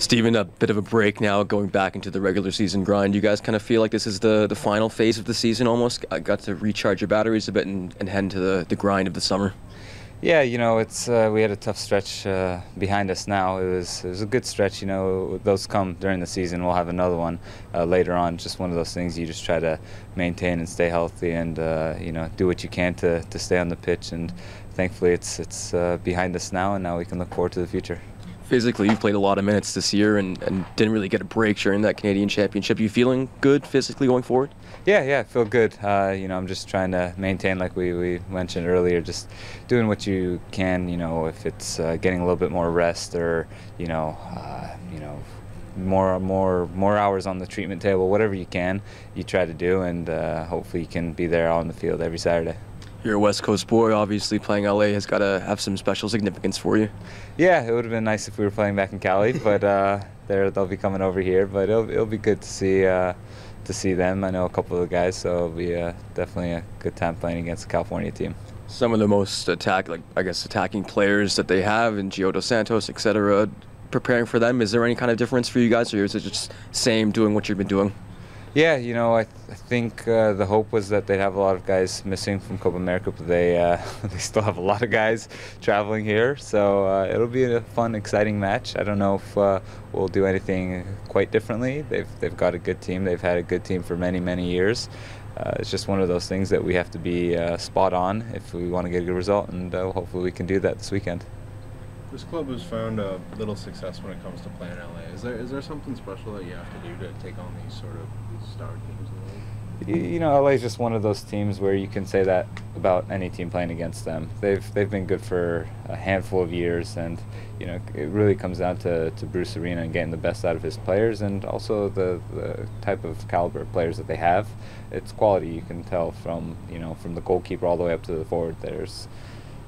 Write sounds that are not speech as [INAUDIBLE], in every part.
Steven, a bit of a break now, going back into the regular season grind. You guys kind of feel like this is the, the final phase of the season almost? I got to recharge your batteries a bit and, and head into the, the grind of the summer. Yeah, you know, it's uh, we had a tough stretch uh, behind us now. It was it was a good stretch. You know, those come during the season. We'll have another one uh, later on. Just one of those things you just try to maintain and stay healthy, and uh, you know, do what you can to, to stay on the pitch. And thankfully, it's it's uh, behind us now, and now we can look forward to the future physically, you've played a lot of minutes this year and, and didn't really get a break during that Canadian Championship. You feeling good physically going forward? Yeah, yeah, I feel good. Uh, you know, I'm just trying to maintain, like we, we mentioned earlier, just doing what you can. You know, if it's uh, getting a little bit more rest or you know, uh, you know, more more more hours on the treatment table, whatever you can, you try to do, and uh, hopefully you can be there on the field every Saturday. You're a West Coast boy, obviously playing LA has got to have some special significance for you. Yeah, it would have been nice if we were playing back in Cali, [LAUGHS] but uh, they'll be coming over here. But it'll, it'll be good to see uh, to see them. I know a couple of the guys, so it'll be uh, definitely a good time playing against the California team. Some of the most attack, like I guess, attacking players that they have in Gio Dos Santos, etc. Preparing for them, is there any kind of difference for you guys, or is it just same doing what you've been doing? Yeah, you know, I, th- I think uh, the hope was that they'd have a lot of guys missing from Copa America, but they uh, [LAUGHS] they still have a lot of guys traveling here. So uh, it'll be a fun, exciting match. I don't know if uh, we'll do anything quite differently. They've they've got a good team. They've had a good team for many many years. Uh, it's just one of those things that we have to be uh, spot on if we want to get a good result, and hopefully we can do that this weekend. This club has found a little success when it comes to playing LA. Is there is there something special that you have to do to take on these sort of star teams league? You know, LA is just one of those teams where you can say that about any team playing against them. They've they've been good for a handful of years, and you know it really comes down to, to Bruce Arena and getting the best out of his players, and also the, the type of caliber of players that they have. It's quality you can tell from you know from the goalkeeper all the way up to the forward. There's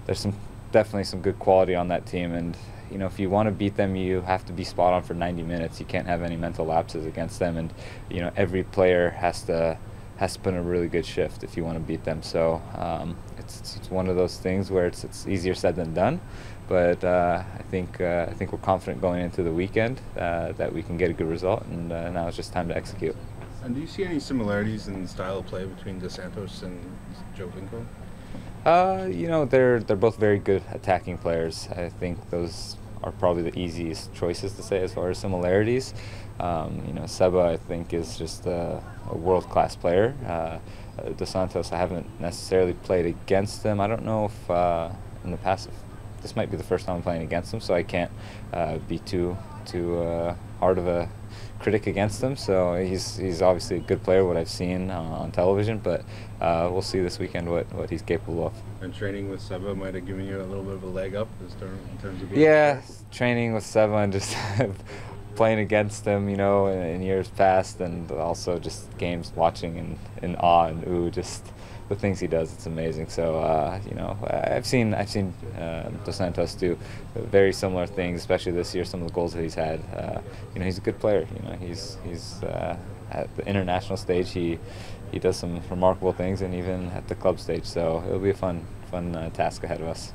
there's some definitely some good quality on that team. And you know, if you want to beat them, you have to be spot on for 90 minutes. You can't have any mental lapses against them. And you know, every player has to has to put in a really good shift if you want to beat them. So um, it's, it's one of those things where it's it's easier said than done. But uh, I think uh, I think we're confident going into the weekend uh, that we can get a good result, and uh, now it's just time to execute. And do you see any similarities in style of play between Dos Santos and Giovinco? Uh, you know, they're they're both very good attacking players. I think those are probably the easiest choices to say as far as similarities. Um, you know, Seba I think is just a, a world class player. Uh, Dos Santos I haven't necessarily played against them. I don't know if uh, in the past this might be the first time I'm playing against them, so I can't uh, be too too uh, hard of a critic against him. So he's he's obviously a good player, what I've seen uh, on television. But uh, we'll see this weekend what, what he's capable of. And training with Seba might have given you a little bit of a leg up in terms of being. Yeah, training with Seba and just [LAUGHS] playing against him, you know, in, in, years past, and also just games watching in, in awe and ooh, just the things he does, it's amazing. So uh, you know, I've seen I've seen uh, Dos Santos do very similar things, especially this year. Some of the goals that he's had. Uh, you know, he's a good player. You know, he's he's uh, at the international stage. He he does some remarkable things, and even at the club stage. So it'll be a fun fun uh, task ahead of us.